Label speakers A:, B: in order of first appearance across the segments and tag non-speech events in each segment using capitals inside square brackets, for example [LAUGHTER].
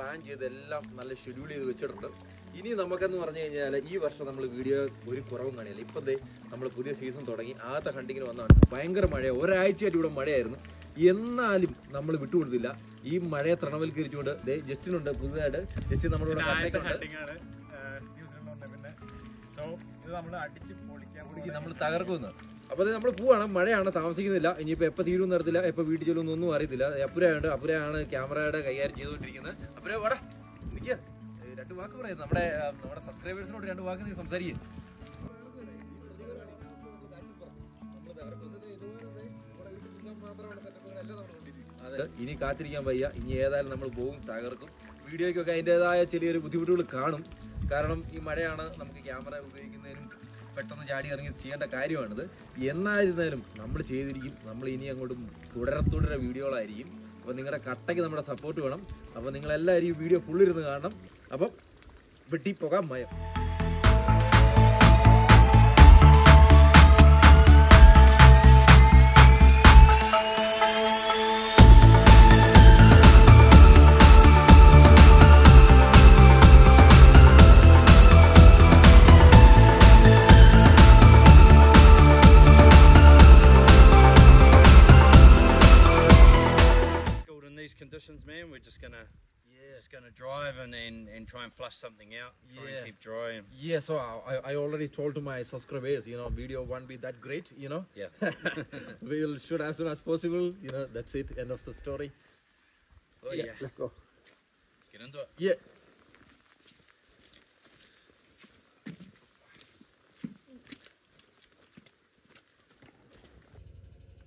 A: Plan ചെയ്ത് എല്ലാം നല്ല ഷെഡ്യൂൾ ചെയ്ത് വെച്ചിട്ടുണ്ട് ഇനി നമുക്കെന്ന് പറഞ്ഞു കഴിഞ്ഞാൽ ഈ വർഷം നമ്മൾ വീഡിയോ ഒരു കുറവും കാണില്ല. ഇപ്പം ദേ നമ്മൾ പുതിയ സീസൺ തുടങ്ങി. ആദ്യത്തെ ഹണ്ടിങ്ങിന് വന്നതാണ്. ഭയങ്കര മഴ ഒരാഴ്ചയായിട്ട് ഇവിടെ മഴയായിരുന്നു. എന്നാലും നമ്മൾ വിട്ടുകൊടുത്തില്ല. ഈ മഴയെ തൃണവൽക്കരിച്ചുകൊണ്ട് ദേ ജസ്റ്റിനുണ്ട് പുതുതായിട്ട്. ജസ്റ്റിൻ
B: ഇത് നമ്മൾ അടിച്ച് പൊളിക്കാൻ
A: അത് നമ്മൾ പോവാണ്. മഴയാണ് താമസിക്കുന്നില്ല. ഇനിയിപ്പോ എപ്പോ തീരും അറിയത്തില്ല. എപ്പോൾ വീട്ടിൽ ചെല്ലുമെന്ന് ഒന്നും അറിയത്തില്ല. അപ്പുരയുണ്ട്. അപ്പുരയാണ് ക്യാമറയുടെ കൈകാര്യം ചെയ്തുകൊണ്ടിരിക്കുന്നത്. അപ്പുര വാടാ. എനിക്ക് രണ്ട് വാക്ക് പറയുന്നത് നമ്മുടെ നമ്മുടെ സബ്സ്ക്രൈബേഴ്സിനോട് രണ്ട് വാക്ക് നീ സംസാരിക്കും. ഇനി കാത്തിരിക്കാൻ വയ്യ. ഇനി ഏതായാലും നമ്മൾ പോകും തകർക്കും. വീഡിയോയ്ക്കൊക്കെ അതിന്റെതായ ചെറിയൊരു ബുദ്ധിമുട്ടുകൾ കാണും. കാരണം ഈ മഴയാണ് നമുക്ക് ക്യാമറ ഉപയോഗിക്കുന്നതിനും പെട്ടെന്ന് ചാടി ഇറങ്ങി ചെയ്യേണ്ട കാര്യമാണിത്. എന്നായിരുന്നാലും നമ്മൾ ചെയ്തിരിക്കും. നമ്മൾ ഇനി അങ്ങോട്ടും തുടരെ തുടരെ വീഡിയോകളായിരിക്കും. അപ്പോൾ നിങ്ങളുടെ കട്ടയ്ക്ക് നമ്മുടെ സപ്പോർട്ട് വേണം. അപ്പോൾ നിങ്ങളെല്ലാവരും ഈ വീഡിയോ ഫുള്ളിരുന്ന് കാണണം. അപ്പം വെട്ടി പോകാം മയം
C: these conditions, man. We're just gonna just gonna drive and then and try and flush something out. Try
A: Yeah.
C: and keep dry. And,
A: Yeah, so I, I already told to my subscribers, you know, video won't be that great, you know.
C: yeah. [LAUGHS]
A: we'll shoot as soon as possible, you know, that's it, end of the story.
C: Oh, yeah.
A: let's go.
C: Get into it.
A: Yeah.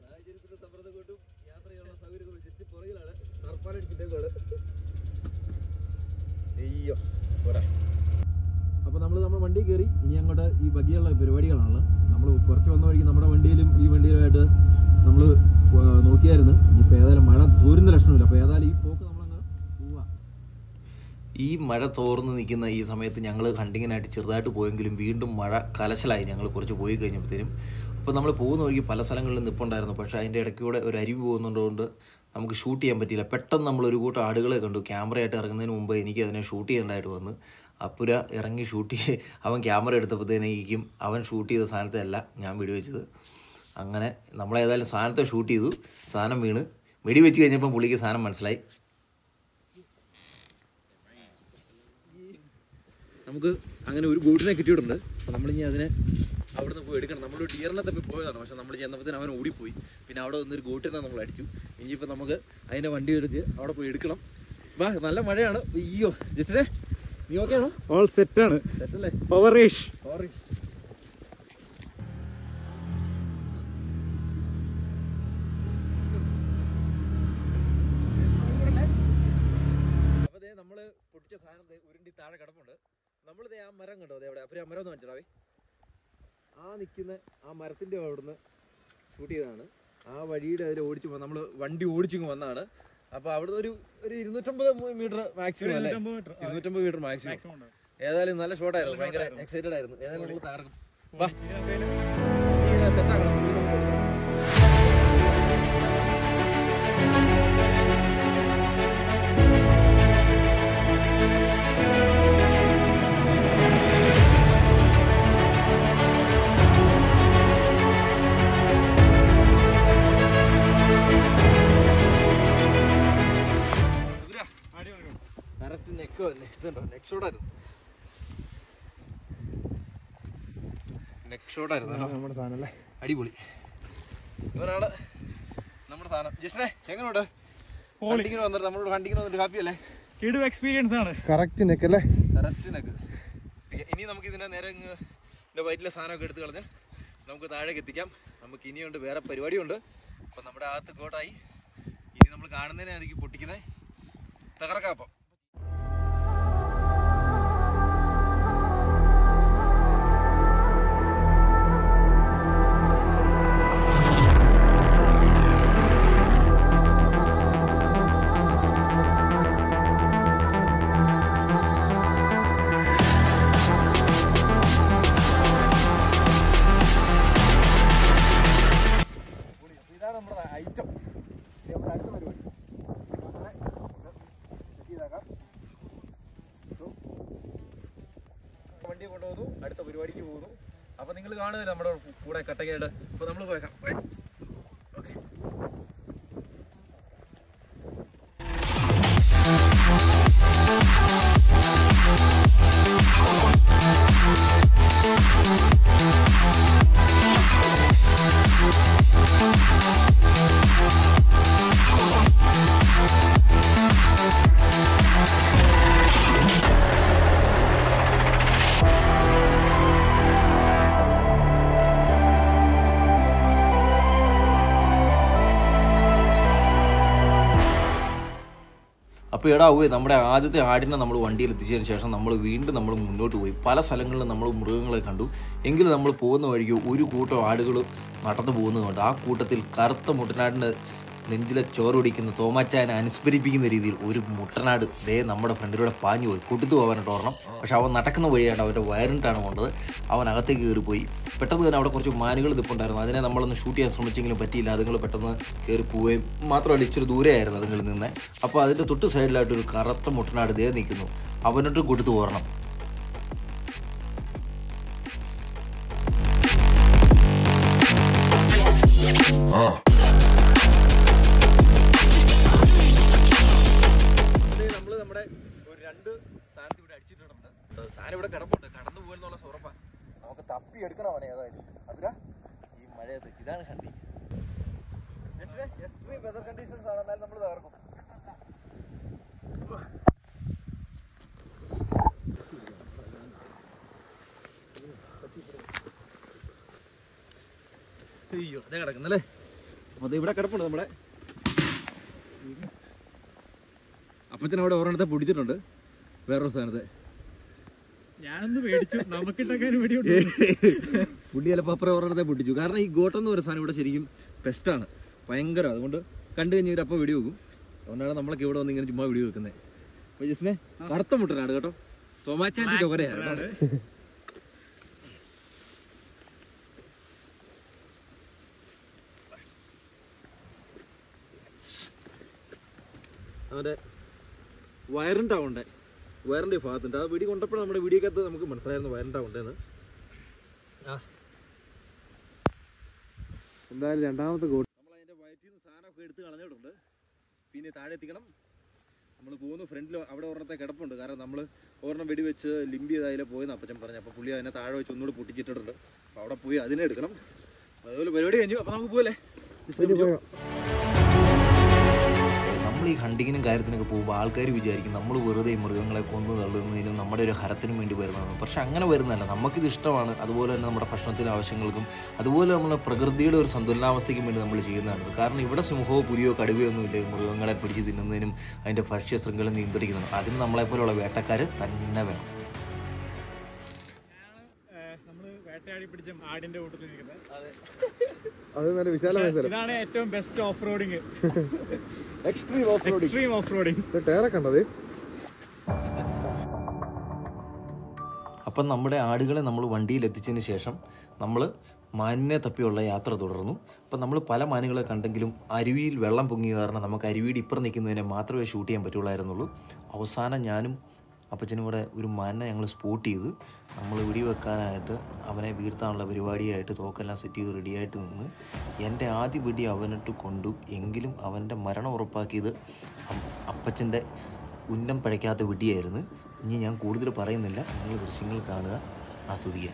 A: സാഹചര്യത്തിന്റെ സമ്മർദ്ദം കൊണ്ടും യാത്ര ചെയ്യാനുള്ള സൗകര്യങ്ങളും Just പുറകിലാണ്. ടർപ്പാലടിക്കിട്ടേക്കാണ് അയ്യോ പോരാ. അപ്പോൾ നമ്മൾ നമ്മുടെ വണ്ടി കയറി ഇനി അങ്ങോട്ട് ഈ ബഗിയുള്ള പരിപാടികളാണ് നമ്മൾ കുറച്ച് വന്ന വഴിക്ക് നമ്മുടെ വണ്ടിയിലും ഈ വണ്ടിയിലുമായിട്ട് നമ്മൾ നോക്കിയായിരുന്നു. ഇനിയിപ്പോൾ ഏതായാലും മഴ തോരുന്ന ലക്ഷണമില്ല. അപ്പോൾ ഏതായാലും ഈ പോക്ക് നമ്മളങ്ങ് പോവാ.
D: ഈ മഴ തോർന്ന് നിൽക്കുന്ന ഈ സമയത്ത് ഞങ്ങൾ ഹണ്ടിങ്ങിനായിട്ട് ചെറുതായിട്ട് പോയെങ്കിലും വീണ്ടും മഴ കലശലായി ഞങ്ങൾ കുറച്ച് പോയി കഴിഞ്ഞപ്പോഴത്തേനും അപ്പോൾ നമ്മൾ പോകുന്ന വഴിക്ക് പല സ്ഥലങ്ങളിലും നിൽപ്പുണ്ടായിരുന്നു പക്ഷേ അതിന്റെ ഇടയ്ക്കൂടെ ഒരു അരുവി പോകുന്നതുകൊണ്ട് നമുക്ക് ഷൂട്ട് ചെയ്യാൻ പറ്റിയില്ല. പെട്ടെന്ന് നമ്മൾ ഒരു കൂട്ടം ആടുകളെ കണ്ടു. ക്യാമറയായിട്ട് ഇറങ്ങുന്നതിന് മുമ്പ് എനിക്ക് അതിനെ ഷൂട്ട് ചെയ്യേണ്ടതായിട്ട് വന്ന് അപ്പുര ഇറങ്ങി ഷൂട്ട് ചെയ്ത് അവൻ ക്യാമറ എടുത്തപ്പോഴത്തേനേക്കും അവൻ ഷൂട്ട് ചെയ്ത സാധനത്തെയല്ല ഞാൻ വെടിവെച്ചത് അങ്ങനെ നമ്മളേതായാലും സാധനത്തെ ഷൂട്ട് ചെയ്തു. സാധനം വീണ്. വെടിവെച്ച് കഴിഞ്ഞപ്പം പുള്ളിക്ക് സാധനം മനസ്സിലായി.
A: നമുക്ക് അങ്ങനെ ഒരു ഗൂട്ടിനെ കിട്ടിയിട്ടുണ്ട്. അപ്പോൾ നമ്മളിനി അതിനെ അവിടുന്ന് പോയി എടുക്കണം. നമ്മൾ ഡിയറിനെ തപ്പി പോയതാണ്. പക്ഷെ നമ്മൾ ചെന്നപ്പോഴത്തേന് അവൻ ഓടിപ്പോയി. പിന്നെ അവിടെ വന്നൊരു ഗോട്ടിനെ നമ്മൾ അടിച്ചു. ഇനിയിപ്പോൾ നമുക്ക് അതിന്റെ വണ്ടി എടുത്ത് അവിടെ പോയി എടുക്കണം. വാ നല്ല മഴയാണ്. അയ്യോ ജസ്റ്റിനെ നീ ഓക്കെ ആണോ?
B: ഓൾ സെറ്റ് ആണ്.
A: തെറ്റല്ലേ
B: പവറേഷ്
A: സോറി അപ്പൊ ദേ നമ്മൾ പൊട്ടിച്ച സാധനം ഉരുണ്ടി താഴെ കിടപ്പുണ്ട്. നമ്മൾ ദേ ആ മരം കണ്ടോ? ദേ അവിടെ. അപ്പൊ ആ മരം ഒന്ന് മനസ്സിലാവേ ആ നിൽക്കുന്ന ആ മരത്തിന്റെ അവിടുന്ന് ഷൂട്ട് ചെയ്തതാണ്. ആ വഴിയുടെ അതിൽ ഓടിച്ചു പോ നമ്മൾ വണ്ടി ഓടിച്ചിങ്ങ് വന്നതാണ്. അപ്പൊ അവിടുന്ന് ഒരു ഒരു ഇരുന്നൂറ്റമ്പത് മീറ്റർ മാക്സിമം അല്ലേ? ഇരുന്നൂറ്റമ്പത് മീറ്റർ. മാക്സിമം ഏതായാലും നല്ല ഷോട്ടായിരുന്നു ഭയങ്കര എക്സൈറ്റഡ് ആയിരുന്നു. ഏതായാലും നമ്മൾ തകർക്കും വാ. സെറ്റ് shot
B: നമ്മുടെ സാധനം അല്ലേ
A: അടിപൊളി. ഇവനാണ് നമ്മുടെ സാധനം. ജിഷ്ണേ എങ്ങനെയുണ്ട്? ഹണ്ടിങ്ങിന് വന്നിട്ട് നമ്മളോട് ഹണ്ടിങ്ങിന് വന്നിട്ട് ഹാപ്പി അല്ലേ?
B: കിടു എക്സ്പീരിയൻസ് ആണ്.
E: കറക്റ്റ് നെക്കല്ലേ
A: കറക്റ്റ് നെക്ക് ഇനി നമുക്ക് ഇതിന്റെ നേരെ ഇതിന്റെ വയറ്റിലെ സാധനമൊക്കെ എടുത്ത് കളഞ്ഞ് നമുക്ക് താഴേക്ക് എത്തിക്കാം. നമുക്ക് ഇനിയുണ്ട് വേറെ പരിപാടിയുണ്ട്. അപ്പം നമ്മുടെ അകത്ത് കോട്ടായി. ഇനി നമ്മൾ കാണുന്നതിനായിരിക്കും പൊട്ടിക്കുന്നത് തകർക്കാം അപ്പോൾ എടാ പോയി നമ്മുടെ ആദ്യത്തെ ആടിനെ നമ്മൾ വണ്ടിയിൽ എത്തിച്ചതിന് ശേഷം നമ്മൾ വീണ്ടും നമ്മൾ മുന്നോട്ട് പോയി. പല സ്ഥലങ്ങളിലും നമ്മൾ മൃഗങ്ങളെ കണ്ടു. എങ്കിലും നമ്മൾ പോകുന്ന വഴിക്ക് ഒരു കൂട്ടം ആടുകൾ നടന്നു പോകുന്നതുകൊണ്ട് ആ കൂട്ടത്തിൽ കറുത്ത മുട്ടനാടിന്റെ നെഞ്ചിലെ ചോറൊടിക്കുന്ന തോമാച്ചായനെ അനുസ്മരിപ്പിക്കുന്ന രീതിയിൽ ഒരു മുട്ടനാട് ദേ നമ്മുടെ ഫ്രണ്ടിലൂടെ പാഞ്ഞു പോയി. കൂട്ടത്തു പോകാനായിട്ട് ഓർണം പക്ഷെ അവൻ നടക്കുന്ന വഴിയാണ് അവന്റെ വയറിട്ടാണ് കൊണ്ടത് അവൻ അകത്തേക്ക് കയറിപ്പോയി. പെട്ടെന്ന് തന്നെ അവിടെ കുറച്ച് മാനുകൾ നിൽപ്പുണ്ടായിരുന്നു അതിനെ നമ്മളൊന്ന് ഷൂട്ട് ചെയ്യാൻ ശ്രമിച്ചെങ്കിലും പറ്റിയില്ല. അതുങ്ങൾ പെട്ടെന്ന് കയറി പോവുകയും മാത്രമല്ല ഇച്ചിരി ദൂരെയായിരുന്നു അതുങ്ങളിൽ നിന്ന്. അപ്പോൾ അതിന്റെ തൊട്ട് സൈഡിലായിട്ട് ഒരു കറുത്ത മുട്ടനാട് ദേ നിൽക്കുന്നു. അവനോട്ടും കൊടുത്തു പോരണം
E: നമുക്ക് തപ്പി എടുക്കണം അവനെ ഏതായാലും. അതിരാ ഈ മഴയത്ത് ഇതാണ് കണ്ടി എക്സ്ട്രീം വെതർ കണ്ടീഷൻസ് ആണ്. നമ്മൾ തകർക്കും. അയ്യോ അതേ കിടക്കുന്നല്ലേ അത് ഇവിടെ കിടപ്പുണ്ട് നമ്മുടെ. അപ്പച്ചൻ അവിടെ ഒരെണ്ണത്തെ പിടിച്ചിട്ടുണ്ട്. വേറൊരു സ്ഥാനത്ത്
B: ഞാനൊന്ന് മേടിച്ചു. നമുക്കിട്ടൊക്കെ [LAUGHS]
E: പുള്ളി ചിലപ്പോൾ അപ്പുറം ഒരെണ്ണത്തെ പൊട്ടിച്ചു. കാരണം ഈ ഗോട്ടം എന്ന് പറയുന്ന സാധനം ഇവിടെ ശരിക്കും പെസ്റ്റാണ് ഭയങ്കര. അതുകൊണ്ട് കണ്ടു കഴിഞ്ഞാൽ അപ്പൊ വെടി വെക്കും അതുകൊണ്ടാണ് നമ്മളൊക്കെ ഇവിടെ വന്ന് ഇങ്ങനെ ചുമ്മാ വെടി വെക്കുന്നത് അപ്പൊ ജിസ്നെ കറുത്ത മുട്ടനാണ് കേട്ടോ. തോമാച്ചാന്റെ ചൊകരയാണ് അവന്റെ വയറിന്റെ ഉണ്ട്. വയറിന്റെ ഭാഗത്തുണ്ട്. ആ വെടി കൊണ്ടപ്പോൾ നമ്മുടെ വീടിക്കകത്ത് നമുക്ക് മനസ്സിലായിരുന്നു വയറിന്റെ ഉണ്ടെന്ന്. ആ. എന്തായാലും രണ്ടാമത്തെ കോട്ട് നമ്മൾ അതിന്റെ വയറ്റിൽ നിന്ന് സാധനമൊക്കെ എടുത്ത് കളഞ്ഞിട്ടുണ്ട്. പിന്നെ താഴെ എത്തിക്കണം. നമ്മൾ പോകുന്നു ഫ്രണ്ടിൽ. അവിടെ ഒരെണ്ണത്തെ കിടപ്പുണ്ട്. കാരണം നമ്മൾ ഒരെണ്ണം വെടി വെച്ച് ലിമ്പി ചെയ്തായാലേ പോയെന്ന് അപ്പച്ചൻ പറഞ്ഞു. അപ്പോൾ പുള്ളി അതിനെ താഴെ വെച്ച് ഒന്നുകൂടി പൊട്ടിച്ചിട്ടിട്ടുണ്ട്. അപ്പോൾ അവിടെ പോയി അതിനെ എടുക്കണം. അതുപോലെ പരിപാടി കഴിഞ്ഞു. അപ്പോൾ നമുക്ക് പോലെ
A: നമ്മൾ ഈ ഹണ്ടിങ്ങിനും കാര്യത്തിനൊക്കെ പോകുമ്പോൾ ആൾക്കാർ വിചാരിക്കും നമ്മൾ വെറുതെ ഈ മൃഗങ്ങളെ കൊന്നു തള്ളുന്നതിനും നമ്മുടെ ഒരു ഹരത്തിനും വേണ്ടി വരുന്നതാണ് പക്ഷെ അങ്ങനെ വരുന്നതല്ല. നമുക്കിത് ഇഷ്ടമാണ്. അതുപോലെ തന്നെ നമ്മുടെ ഭക്ഷണത്തിന്റെ ആവശ്യങ്ങൾക്കും അതുപോലെ നമ്മുടെ പ്രകൃതിയുടെ ഒരു സന്തുലനാവസ്ഥയ്ക്കും വേണ്ടി നമ്മൾ ചെയ്യുന്നതാണ്. കാരണം ഇവിടെ സിംഹമോ പുലിയോ കടുവയോ ഒന്നുമില്ല ഇല്ല. മൃഗങ്ങളെ പിടിച്ച് തിന്നുന്നതിനും അതിന്റെ ഭക്ഷ്യ ശൃംഖല നിയന്ത്രിക്കുന്നതിനും അതിന് നമ്മളെപ്പോലുള്ള വേട്ടക്കാർ തന്നെ വേണം.
B: നമ്മൾ വേട്ടയാടി പിടിച്ച ആടിന്റെ കൂട്ടത്തിൽ നിൽക്കുന്നത്
E: അത് നല്ല വിശാലമായ സ്ഥലം.
B: ഇതാണ് ഏറ്റവും best off roading
E: extreme off roading
B: extreme off roading
E: ടയറൊക്കെ ഉണ്ടത്
A: അപ്പം നമ്മുടെ ആടുകളെ നമ്മൾ വണ്ടിയിൽ എത്തിച്ചതിന് ശേഷം നമ്മൾ മാനിനെ തപ്പിയുള്ള യാത്ര തുടർന്നു. അപ്പം നമ്മൾ പല മാനുകളെ കണ്ടെങ്കിലും അരുവിയിൽ വെള്ളം പൊങ്ങിയ കാരണം നമുക്ക് അരുവിയുടെ ഇപ്പുറം നിൽക്കുന്നതിനെ മാത്രമേ ഷൂട്ട് ചെയ്യാൻ പറ്റുള്ളായിരുന്നുള്ളൂ. അവസാനം ഞാനും അപ്പച്ചനും കൂടെ ഒരു മന ഞങ്ങൾ സ്പോട്ട് ചെയ്ത് നമ്മൾ വെടി വെക്കാനായിട്ട് അവനെ വീഴ്ത്താനുള്ള പരിപാടിയായിട്ട് തോക്കെല്ലാം സെറ്റ് ചെയ്ത് റെഡിയായിട്ട് നിന്ന് എന്റെ ആദ്യ വെടി അവനിട്ട് കൊണ്ടു എങ്കിലും അവന്റെ മരണം ഉറപ്പാക്കിയത് അപ്പച്ചന്റെ ഉന്നം പഴയ്ക്കാത്ത വെടിയായിരുന്നു. ഇനി ഞാൻ കൂടുതൽ പറയുന്നില്ല. നിങ്ങൾ ദൃശ്യങ്ങൾ കാണുക. ആസ്വദിക്കുക.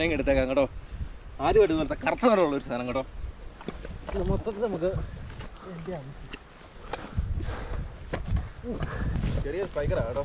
A: അവനെ അങ്ങ് എടുത്തേക്കാം കേട്ടോ. ആദ്യമായിട്ട് നിർത്താം കറുത്ത നിറമുള്ള ഒരു സാധനം കേട്ടോ. മൊത്തത്തിൽ നമുക്ക് ചെറിയ സ്പൈക്കറാ കേട്ടോ.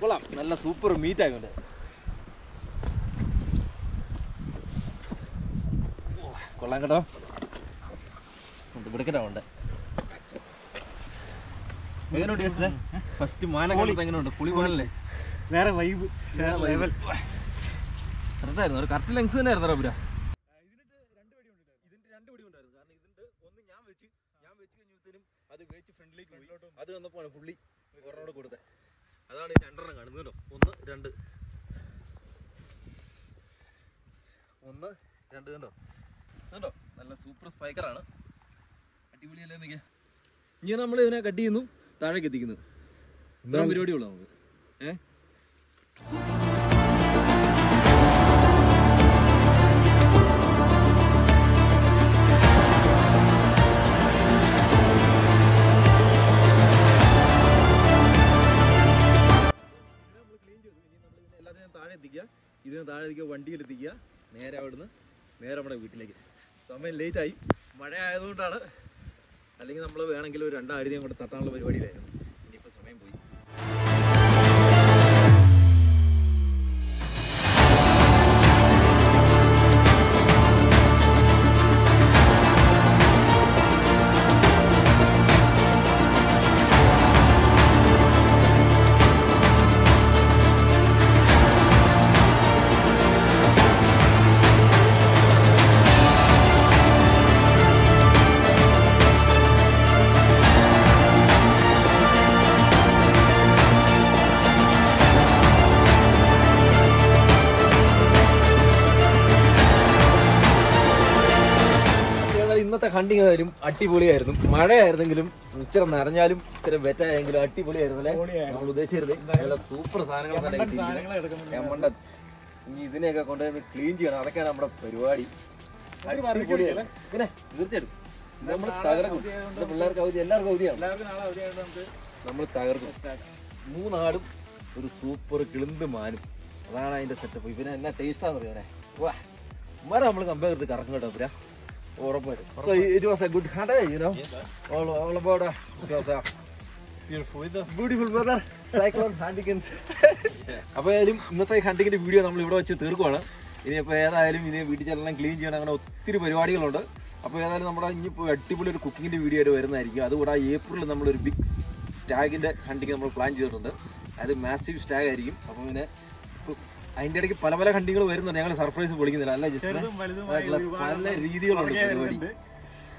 A: കൊള്ളാം. നല്ല സൂപ്പർ മീറ്റ് ആയതുകൊണ്ട് കൊള്ളാം കേട്ടോ. ഇവിടേക്കിട്ടുണ്ട് എങ്ങനെയുണ്ട് ഫസ്റ്റ് മാനം എങ്ങനെയുണ്ട്? പുളി പോലല്ലേ?
B: വേറെ വൈബ് വേറെ ലെവൽ
A: കറക്റ്റായിരുന്നു ഒരു കറക്റ്റ് ലെങ്സ് തന്നെ ആയിരുന്നു റബ്ബുര ഇതിന്റെ രണ്ട് പടി ഉണ്ടായിരുന്നു. കാരണം ഇതിന്റെ ഒന്ന് ഞാൻ വെച്ച് ഞാൻ വെച്ച് കഴിഞ്ഞപ്പോഴത്തേനും അത് വെച്ച് ഫ്രണ്ടിലേക്ക് പോയി. അത് വന്നപ്പോഴാണ് പുള്ളി ഒരെണ്ണോട് കൊടുത്തത്. അതാണ് രണ്ടെണ്ണം കാണുന്നത് ഒന്ന് രണ്ട്. ഒന്ന് രണ്ട് കണ്ടോ? കണ്ടോ? നല്ല സൂപ്പർ സ്പൈക്കറാണ് അടിപൊളിയല്ലേ നിൽക്കുക ഇങ്ങനെ നമ്മൾ ഇതിനെ കട്ട് ചെയ്യുന്നു. താഴേക്ക് എത്തിക്കുന്നു. ഇത്ര പരിപാടിയുള്ളൂ നമുക്ക്. ഏഹ് താഴെ എത്തിക്കുക ഇതിന് താഴെ എത്തിക്കുക വണ്ടിയിൽ എത്തിക്കുക നേരെ അവിടുന്ന് നേരെ നമ്മുടെ വീട്ടിലേക്ക്. സമയം ലേറ്റ് ആയി. മഴ ആയതുകൊണ്ടാണ് അല്ലെങ്കിൽ നമ്മൾ വേണമെങ്കിൽ ഒരു രണ്ടായിരം കൂടെ തട്ടാനുള്ള പരിപാടിയിലായിരുന്നു. ഇനിയിപ്പോൾ സമയം പോയി. ഏതായാലും ഹണ്ടിങ് ആയാലും അടിപൊളിയായിരുന്നു. മഴയായിരുന്നെങ്കിലും ഇച്ചിരി നനഞ്ഞാലും ഇച്ചിരി വെറ്റായെങ്കിലും അടിപൊളിയായിരുന്നു അല്ലെ? നമ്മൾ ഉദ്ദേശിച്ചത് നല്ല സൂപ്പർ സാധനങ്ങൾ തന്നെ ഇനി ഇതിനെയൊക്കെ കൊണ്ടുപോയി ക്ലീൻ ചെയ്യണം. അതൊക്കെയാണ് നമ്മുടെ പരിപാടി. അടിപൊളിയായിരുന്നു. പിന്നെ തീർച്ചയായിട്ടും നമ്മൾ തകർക്കും. പിള്ളേർക്ക് അവധി എല്ലാവർക്കും അവധിയാണ്. നമ്മൾ തകർക്കും. മൂന്നാടും ഒരു സൂപ്പർ കിളിന്ത് മാനും. അതാണ് അതിന്റെ സെറ്റപ്പ് ഇവനെ എന്നാ ടേസ്റ്റാന്ന് അറിയാനെ വാ മരം നമ്മൾ കമ്പയർ ചെയ്ത് കറങ്ങും it was a so it was a good all you know all all about
C: Beautiful weather.
A: Beautiful weather. Cyclone hunting. അപ്പോൾ ഏതായാലും ഇന്നത്തെ ഹണ്ടിങ്ങിന്റെ വീഡിയോ നമ്മൾ ഇവിടെ വെച്ച് തീർക്കുവാണ്. ഇനിയിപ്പോൾ ഏതായാലും ഇനി വീട്ടിൽ ചെല്ലാം ക്ലീൻ ചെയ്യണം അങ്ങനെ ഒത്തിരി പരിപാടികളുണ്ട്. അപ്പോൾ ഏതായാലും നമ്മുടെ ഇനിയിപ്പോൾ അടിപൊളി ഒരു കുക്കിങ്ങിന്റെ വീഡിയോ ആയിട്ട് വരുന്നതായിരിക്കും. അതുകൂടെ ഏപ്രിലിൽ നമ്മളൊരു ബിഗ് സ്റ്റാഗിന്റെ ഹണ്ടിങ് നമ്മൾ പ്ലാൻ ചെയ്തിട്ടുണ്ട്. അത് മാസീവ് സ്റ്റാഗ് ആയിരിക്കും. അപ്പോൾ പിന്നെ അതിന്റെ ഇടയ്ക്ക് പല പല കണ്ടികൾ വരുന്നുണ്ട്. ഞങ്ങൾ സർപ്രൈസ് പൊളിക്കുന്നില്ല. അല്ല ജസ്റ്റ് പല രീതികളുണ്ട് പരിപാടി.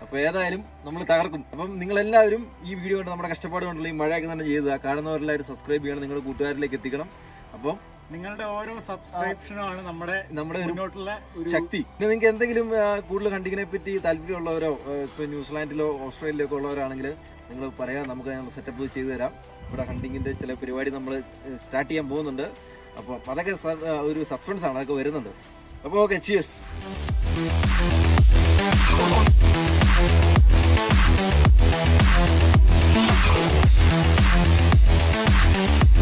A: അപ്പൊ ഏതായാലും നമ്മൾ തകർക്കും. അപ്പം നിങ്ങൾ എല്ലാവരും ഈ വീഡിയോ കൊണ്ട് നമ്മുടെ കഷ്ടപ്പാട് കൊണ്ടുള്ള ഈ മഴയൊക്കെ തന്നെ ചെയ്തതാ കാണുന്നവരെല്ലാവരും സബ്സ്ക്രൈബ് ചെയ്യണം. നിങ്ങളുടെ കൂട്ടുകാരിലേക്ക് എത്തിക്കണം. അപ്പം
B: നിങ്ങളുടെ ഓരോ സബ്സ്ക്രിപ്ഷനുമാണ് നമ്മുടെ
A: നമ്മുടെ
B: മുന്നോട്ടുള്ള
A: ശക്തി. പിന്നെ നിങ്ങൾക്ക് എന്തെങ്കിലും കൂടുതൽ ഹണ്ടിങ്ങിനെ പറ്റി താല്പര്യമുള്ളവരോ ഇപ്പൊ ന്യൂസിലാൻഡിലോ ഓസ്ട്രേലിയയിലോ ഒക്കെ ഉള്ളവരാണെങ്കിൽ നിങ്ങൾ പറയാം. നമുക്ക് ഞങ്ങൾ സെറ്റപ്പ് ചെയ്തു തരാം. ഇവിടെ ഹണ്ടിങ്ങിന്റെ ചില പരിപാടി നമ്മൾ സ്റ്റാർട്ട് ചെയ്യാൻ പോകുന്നുണ്ട്. അപ്പോൾ അതൊക്കെ ഒരു സസ്പെൻസ് ആണ് അതൊക്കെ വരുന്നുണ്ട് അപ്പോൾ ഓക്കെ ചിയേഴ്സ്
E: Thank